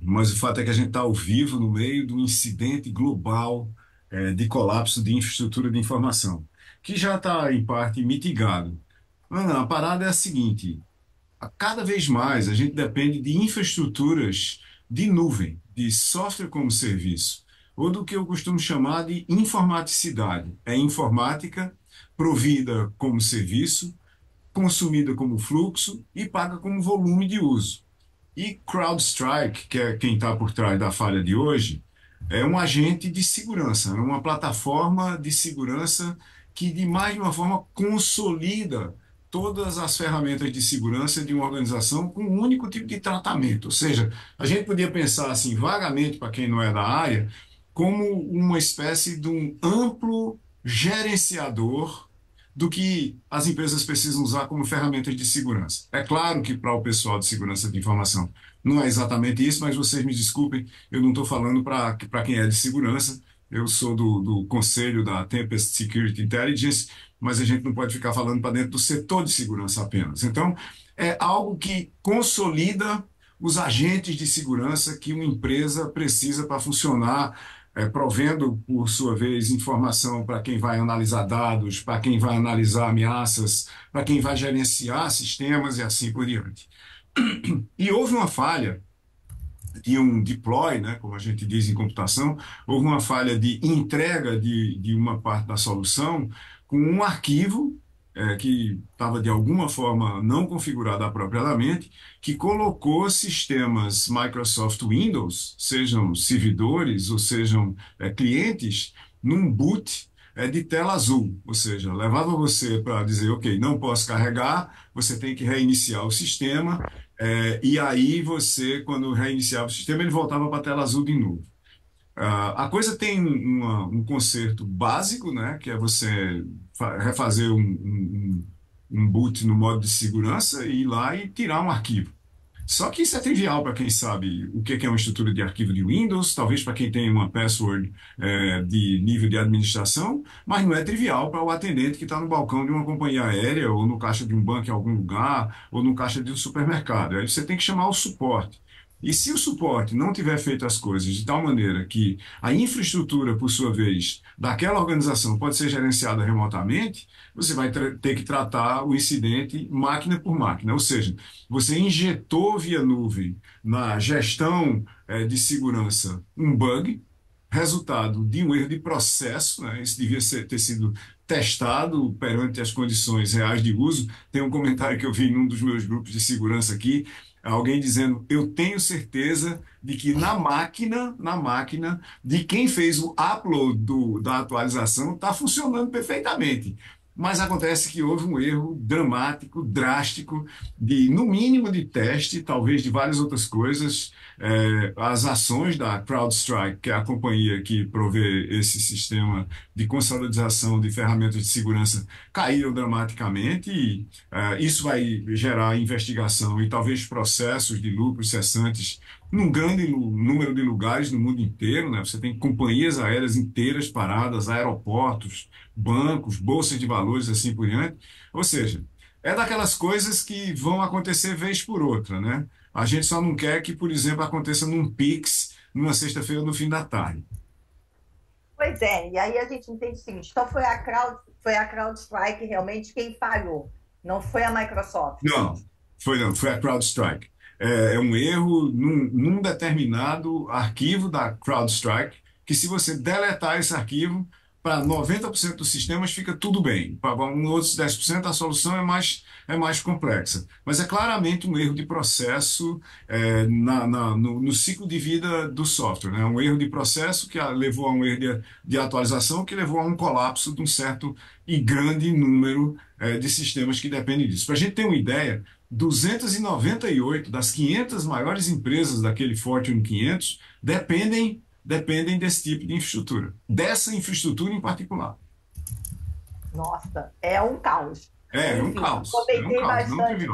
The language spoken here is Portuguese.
Mas o fato é que a gente está ao vivo no meio de um incidente global é, de colapso de infraestrutura de informação, que já está, em parte, mitigado. Mas não, a parada é a seguinte: a cada vez mais a gente depende de infraestruturas de nuvem, de software como serviço, ou do que eu costumo chamar de informaticidade. É informática provida como serviço, consumida como fluxo e paga como volume de uso. E CrowdStrike, que é quem está por trás da falha de hoje, é um agente de segurança, é uma plataforma de segurança que, de mais de uma forma, consolida todas as ferramentas de segurança de uma organização com um único tipo de tratamento. Ou seja, a gente podia pensar assim, vagamente, para quem não é da área, como uma espécie de um amplo gerenciador do que as empresas precisam usar como ferramentas de segurança. É claro que para o pessoal de segurança de informação não é exatamente isso, mas vocês me desculpem, eu não estou falando para quem é de segurança, eu sou do, do conselho da Tempest Security Intelligence, mas a gente não pode ficar falando para dentro do setor de segurança apenas. Então, é algo que consolida os agentes de segurança que uma empresa precisa para funcionar é, provendo, por sua vez, informação para quem vai analisar dados, para quem vai analisar ameaças, para quem vai gerenciar sistemas e assim por diante. E houve uma falha de um deploy, né, como a gente diz em computação, houve uma falha de entrega de, de uma parte da solução com um arquivo é, que estava de alguma forma não configurado apropriadamente, que colocou sistemas Microsoft Windows, sejam servidores ou sejam é, clientes, num boot é, de tela azul, ou seja, levava você para dizer, ok, não posso carregar, você tem que reiniciar o sistema, é, e aí você, quando reiniciava o sistema, ele voltava para a tela azul de novo. Uh, a coisa tem uma, um conserto básico, né, que é você refazer um, um, um, boot no modo de segurança e ir lá e tirar um arquivo. Só que isso é trivial para quem sabe o que é uma estrutura de arquivo de Windows, talvez para quem tem uma password é, de nível de administração, mas não é trivial para o atendente que está no balcão de uma companhia aérea, ou no caixa de um banco em algum lugar, ou no caixa de um supermercado. Aí você tem que chamar o suporte. E se o suporte não tiver feito as coisas de tal maneira que a infraestrutura, por sua vez, daquela organização pode ser gerenciada remotamente, você vai ter que tratar o incidente máquina por máquina. Ou seja, você injetou via nuvem na gestão é, de segurança um bug, resultado de um erro de processo, né? isso devia ser, ter sido testado perante as condições reais de uso. Tem um comentário que eu vi em um dos meus grupos de segurança aqui, alguém dizendo: "Eu tenho certeza de que na máquina, na máquina de quem fez o upload do, da atualização está funcionando perfeitamente". Mas acontece que houve um erro dramático, drástico, de no mínimo de teste, talvez de várias outras coisas. É, as ações da CrowdStrike, que é a companhia que provê esse sistema de consolidação de ferramentas de segurança, caíram dramaticamente. E é, isso vai gerar investigação e talvez processos de lucros cessantes num grande número de lugares no mundo inteiro, né? Você tem companhias aéreas inteiras paradas, aeroportos, bancos, bolsas de valores, assim por diante. Ou seja, é daquelas coisas que vão acontecer vez por outra, né? A gente só não quer que, por exemplo, aconteça num Pix numa sexta-feira no fim da tarde. Pois é, e aí a gente entende o seguinte, então foi a Crowd, foi a CrowdStrike realmente quem falhou, não foi a Microsoft. Não, foi não, foi a CrowdStrike é, é um erro num, num determinado arquivo da CrowdStrike, que se você deletar esse arquivo, para 90% dos sistemas fica tudo bem. Para outros 10% a solução é mais, é mais complexa. Mas é claramente um erro de processo é, na, na, no, no, ciclo de vida do software. Né? Um erro de processo que levou a um erro de, de atualização que levou a um colapso de um certo e grande número é, de sistemas que dependem disso. Para a gente ter uma ideia, 298 das 500 maiores empresas daquele Fortune 500 dependem, dependem desse tipo de infraestrutura, dessa infraestrutura em particular. Nossa, é um caos. É, é um caos. É um caos, bastante.